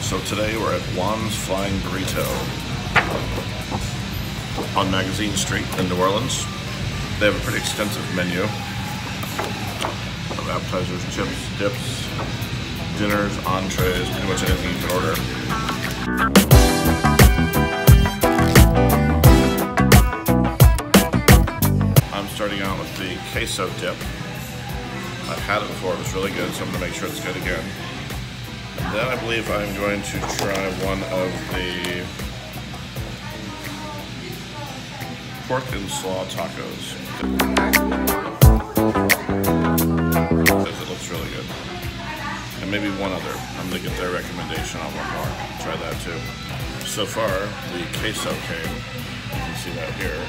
So today we're at Juan's Flying Burrito on Magazine Street in New Orleans. They have a pretty extensive menu of appetizers, chips, dips, dinners, entrees, pretty much anything you can order. I'm starting out with the queso dip. I've had it before, it was really good, so I'm gonna make sure it's good again. Then I believe I'm going to try one of the pork and slaw tacos. It looks really good. And maybe one other. I'm gonna get their recommendation on one more. Try that too. So far, the queso came. You can see that here.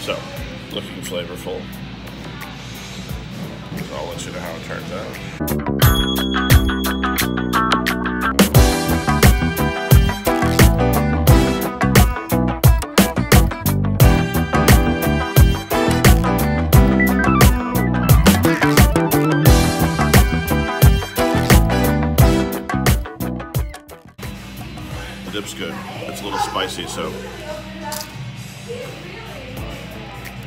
So, looking flavorful. So I'll let you know how it turns out. The dip's good. It's a little spicy, so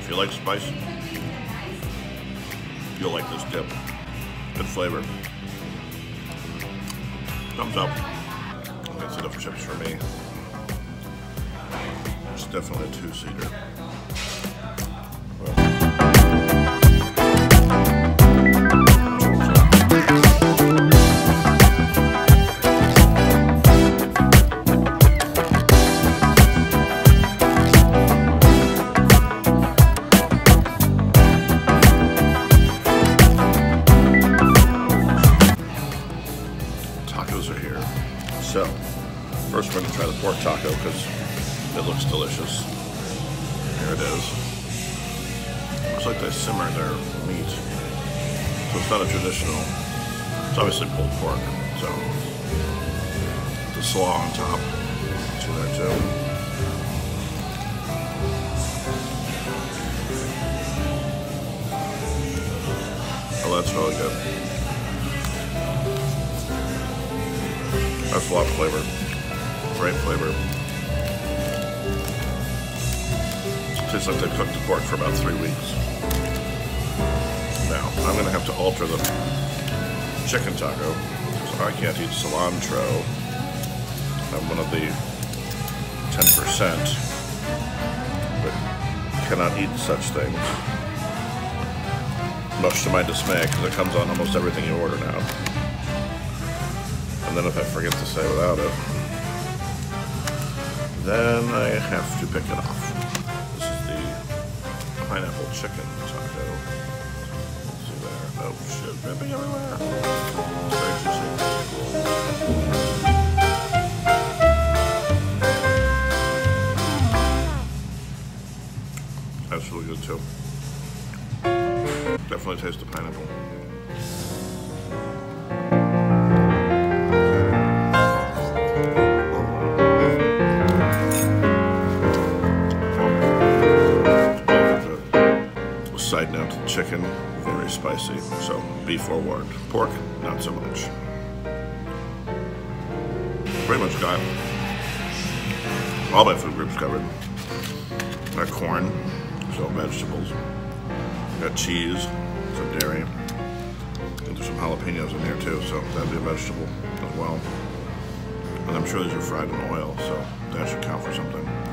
if you like spice, you'll like this dip. Good flavor. Thumbs up. That's enough chips for me. It's definitely a two-seater. We're going to try the pork taco because it looks delicious. Here it is. Looks like they simmer their meat. So it's not a traditional, it's obviously pulled pork. So, the slaw on top. See that too. Oh, that's really good. That's a lot of flavor. Great flavor. Tastes like they cooked the pork for about three weeks. Now, I'm gonna have to alter the chicken taco because I can't eat cilantro. I'm one of the 10% that cannot eat such things. Much to my dismay because it comes on almost everything you order now. And then if I forget to say without it, then I have to pick it off. This is the pineapple chicken taco. Let's see there. Oh shit, dripping everywhere. That's really good too. Definitely taste the pineapple. Chicken, very spicy, so be forewarned. Pork, not so much. Pretty much got all my food groups covered. Got corn, so vegetables. Got cheese, some dairy. And there's some jalapenos in here too, so that'd be a vegetable as well. And I'm sure these are fried in oil, so that should count for something.